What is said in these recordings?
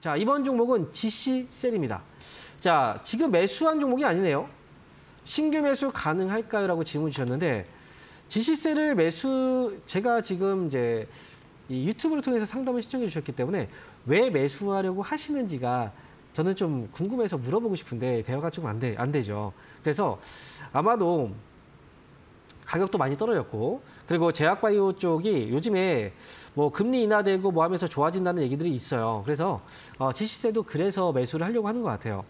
자, 이번 종목은 GC셀입니다. 자, 지금 매수한 종목이 아니네요. 신규 매수 가능할까요? 라고 질문 주셨는데, GC셀을 매수, 제가 지금 이제 이 유튜브를 통해서 상담을 신청해 주셨기 때문에 왜 매수하려고 하시는지가 저는 좀 궁금해서 물어보고 싶은데 대화가 좀 안 돼, 안 되죠. 그래서 아마도 가격도 많이 떨어졌고 그리고 제약바이오 쪽이 요즘에 뭐 금리 인하되고 뭐 하면서 좋아진다는 얘기들이 있어요. 그래서 어, 지시세도 그래서 매수를 하려고 하는 것 같아요.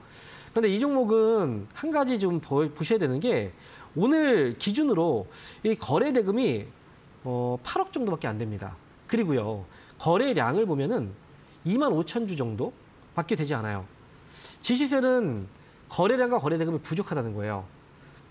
그런데 이 종목은 한 가지 좀 보, 보셔야 되는 게 오늘 기준으로 이 거래 대금이 어, 8억 정도밖에 안 됩니다. 그리고요 거래량을 보면은 2만 5천 주 정도 밖에 되지 않아요. 지시세는 거래량과 거래 대금이 부족하다는 거예요.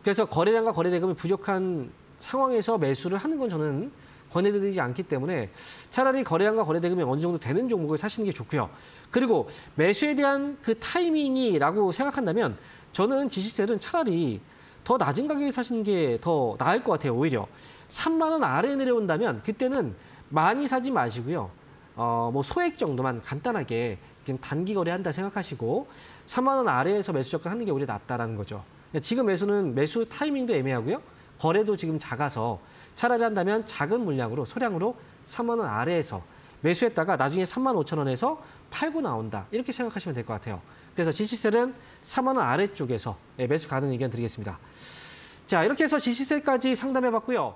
그래서 거래량과 거래 대금이 부족한 상황에서 매수를 하는 건 저는 권해드리지 않기 때문에 차라리 거래량과 거래 대금이 어느 정도 되는 종목을 사시는 게 좋고요. 그리고 매수에 대한 그 타이밍이라고 생각한다면 저는 지시셀은 차라리 더 낮은 가격에 사시는 게 더 나을 것 같아요. 오히려 3만 원 아래에 내려온다면 그때는 많이 사지 마시고요. 어, 뭐 소액 정도만 간단하게 지금 단기 거래한다 생각하시고 3만 원 아래에서 매수 접근하는 게 오히려 낫다라는 거죠. 지금 매수는 매수 타이밍도 애매하고요. 거래도 지금 작아서 차라리 한다면 작은 물량으로 소량으로 3만 원 아래에서 매수했다가 나중에 3만 5천 원에서 팔고 나온다. 이렇게 생각하시면 될 것 같아요. 그래서 지시셀은 3만 원 아래쪽에서 매수 가능 의견 드리겠습니다. 자, 이렇게 해서 지시셀까지 상담해 봤고요.